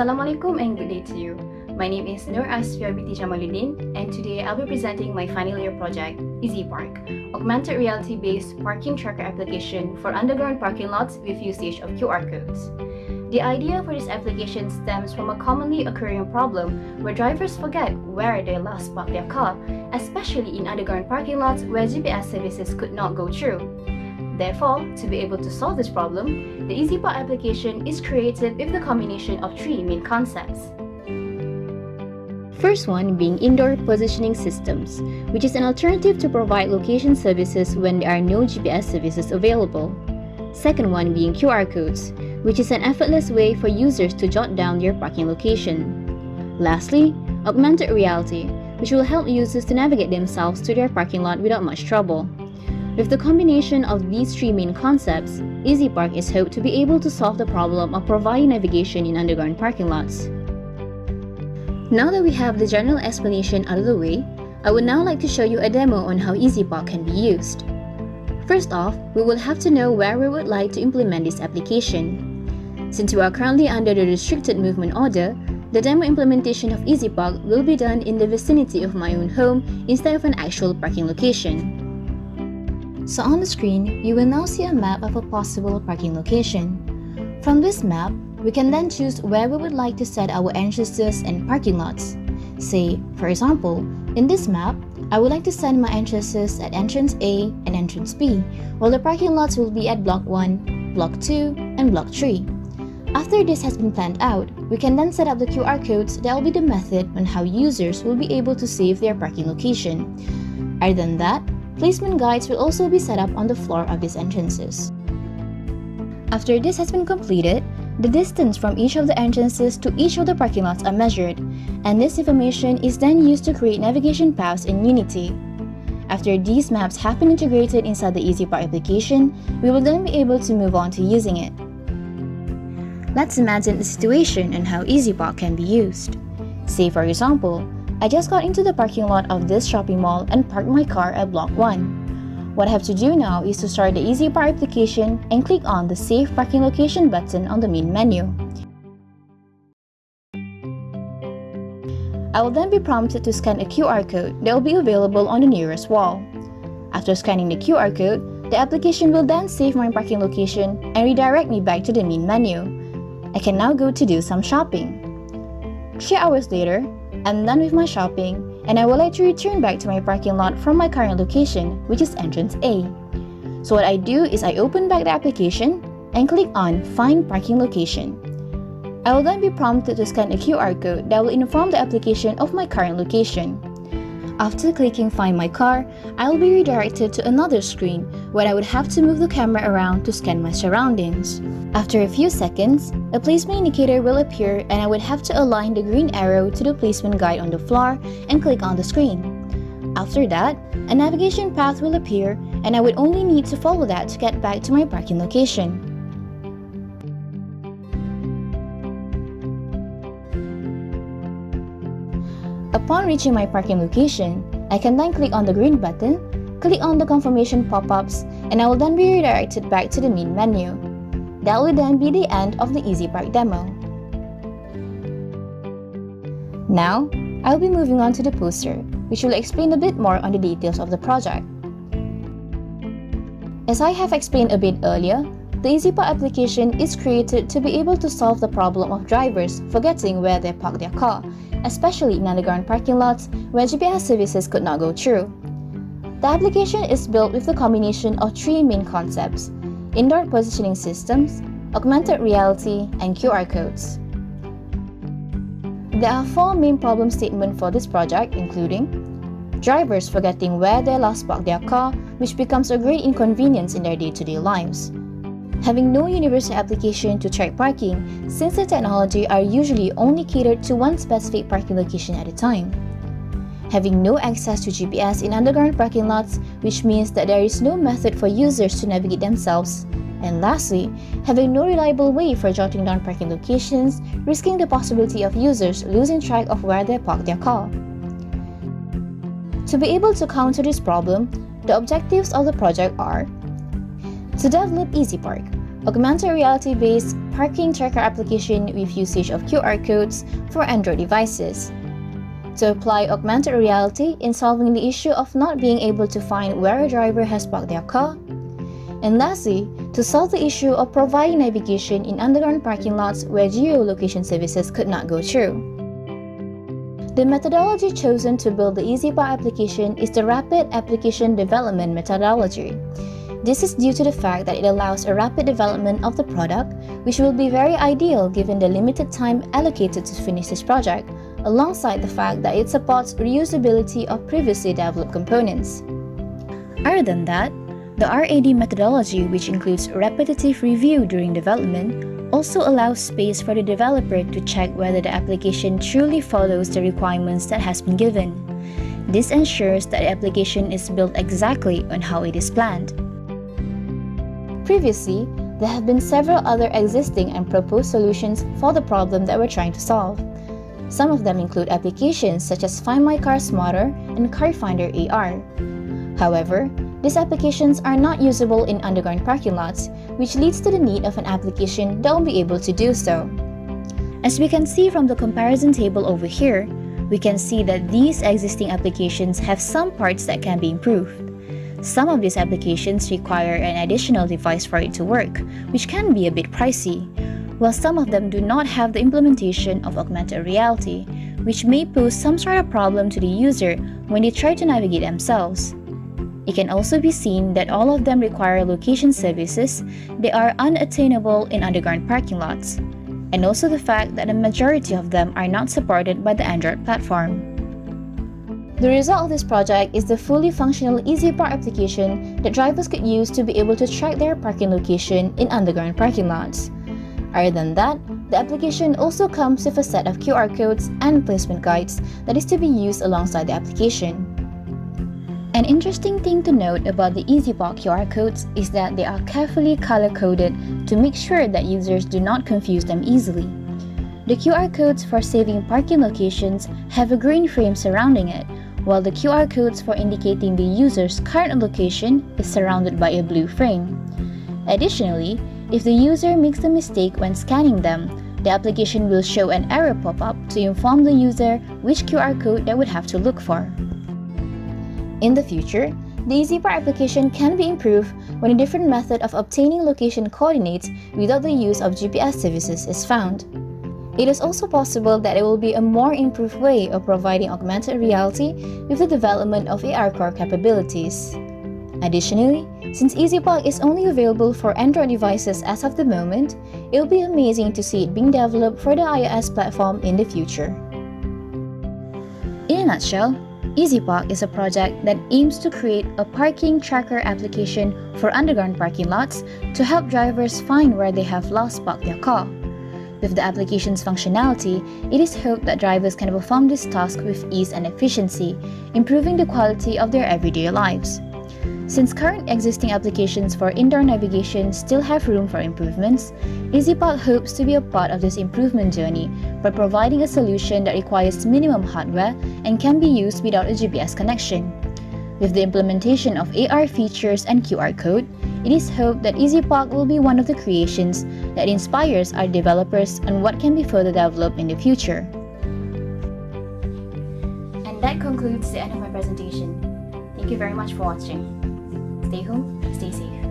Assalamualaikum and good day to you. My name is Nur Asfia Binti Jamaluddin and today I'll be presenting my final year project, Easy Park, augmented reality-based parking tracker application for underground parking lots with usage of QR codes. The idea for this application stems from a commonly occurring problem where drivers forget where they last parked their car, especially in underground parking lots where GPS services could not go through. Therefore, to be able to solve this problem, the EasyPark application is created with the combination of three main concepts. First one being indoor positioning systems, which is an alternative to provide location services when there are no GPS services available. Second one being QR codes, which is an effortless way for users to jot down their parking location. Lastly, augmented reality, which will help users to navigate themselves to their parking lot without much trouble. With the combination of these three main concepts, EasyPark is hoped to be able to solve the problem of providing navigation in underground parking lots. Now that we have the general explanation out of the way, I would now like to show you a demo on how EasyPark can be used. First off, we will have to know where we would like to implement this application. Since we are currently under the restricted movement order, the demo implementation of EasyPark will be done in the vicinity of my own home instead of an actual parking location. So on the screen, you will now see a map of a possible parking location. From this map, we can then choose where we would like to set our entrances and parking lots. Say, for example, in this map, I would like to set my entrances at entrance A and entrance B, while the parking lots will be at block 1, block 2, and block 3. After this has been planned out, we can then set up the QR codes that will be the method on how users will be able to save their parking location. Other than that, placement guides will also be set up on the floor of these entrances. After this has been completed, the distance from each of the entrances to each of the parking lots are measured, and this information is then used to create navigation paths in Unity. After these maps have been integrated inside the EasyPark application, we will then be able to move on to using it. Let's imagine the situation and how EasyPark can be used. Say for example, I just got into the parking lot of this shopping mall and parked my car at block 1. What I have to do now is to start the EasyPark application and click on the Save Parking Location button on the main menu. I will then be prompted to scan a QR code that will be available on the nearest wall. After scanning the QR code, the application will then save my parking location and redirect me back to the main menu. I can now go to do some shopping. Three hours later, I'm done with my shopping and I would like to return back to my parking lot from my current location, which is entrance A. So what I do is I open back the application and click on Find Parking Location. I will then be prompted to scan a QR code that will inform the application of my current location. After clicking Find My Car, I will be redirected to another screen where I would have to move the camera around to scan my surroundings. After a few seconds, a placement indicator will appear and I would have to align the green arrow to the placement guide on the floor and click on the screen. After that, a navigation path will appear and I would only need to follow that to get back to my parking location. Upon reaching my parking location, I can then click on the green button, click on the confirmation pop-ups, and I will then be redirected back to the main menu. That will then be the end of the EasyPark demo. Now, I'll be moving on to the poster, which will explain a bit more on the details of the project. As I have explained a bit earlier, the EasyPark application is created to be able to solve the problem of drivers forgetting where they park their car especially in underground parking lots where GPS services could not go through. The application is built with the combination of three main concepts indoor positioning systems, augmented reality, and QR codes. There are four main problem statements for this project, including drivers forgetting where they last parked their car, which becomes a great inconvenience in their day to day lives having no universal application to track parking since the technology are usually only catered to one specific parking location at a time. Having no access to GPS in underground parking lots, which means that there is no method for users to navigate themselves. And lastly, having no reliable way for jotting down parking locations, risking the possibility of users losing track of where they parked their car. To be able to counter this problem, the objectives of the project are to develop EasyPark, augmented reality-based parking tracker application with usage of QR codes for Android devices. To apply augmented reality in solving the issue of not being able to find where a driver has parked their car. And lastly, to solve the issue of providing navigation in underground parking lots where geolocation services could not go through. The methodology chosen to build the EasyPark application is the Rapid Application Development methodology. This is due to the fact that it allows a rapid development of the product, which will be very ideal given the limited time allocated to finish this project, alongside the fact that it supports reusability of previously developed components. Other than that, the RAD methodology, which includes repetitive review during development, also allows space for the developer to check whether the application truly follows the requirements that has been given. This ensures that the application is built exactly on how it is planned. Previously, there have been several other existing and proposed solutions for the problem that we're trying to solve. Some of them include applications such as Find My Car Smarter and Car Finder AR. However, these applications are not usable in underground parking lots, which leads to the need of an application that will be able to do so. As we can see from the comparison table over here, we can see that these existing applications have some parts that can be improved. Some of these applications require an additional device for it to work, which can be a bit pricey, while some of them do not have the implementation of augmented reality, which may pose some sort of problem to the user when they try to navigate themselves. It can also be seen that all of them require location services that are unattainable in underground parking lots, and also the fact that a majority of them are not supported by the Android platform. The result of this project is the fully functional EasyPark application that drivers could use to be able to track their parking location in underground parking lots. Other than that, the application also comes with a set of QR codes and placement guides that is to be used alongside the application. An interesting thing to note about the EasyPark QR codes is that they are carefully color-coded to make sure that users do not confuse them easily. The QR codes for saving parking locations have a green frame surrounding it, while the QR codes for indicating the user's current location is surrounded by a blue frame. Additionally, if the user makes a mistake when scanning them, the application will show an error pop-up to inform the user which QR code they would have to look for. In the future, the EasyPark application can be improved when a different method of obtaining location coordinates without the use of GPS services is found. It is also possible that it will be a more improved way of providing augmented reality with the development of AR core capabilities. Additionally, since EasyPark is only available for Android devices as of the moment, it will be amazing to see it being developed for the iOS platform in the future. In a nutshell, EasyPark is a project that aims to create a parking tracker application for underground parking lots to help drivers find where they have last parked their car. With the application's functionality, it is hoped that drivers can perform this task with ease and efficiency, improving the quality of their everyday lives. Since current existing applications for indoor navigation still have room for improvements, EasyPark hopes to be a part of this improvement journey by providing a solution that requires minimum hardware and can be used without a GPS connection. With the implementation of AR features and QR code, it is hoped that EasyPark will be one of the creations that inspires our developers on what can be further developed in the future. And that concludes the end of my presentation. Thank you very much for watching. Stay home, stay safe.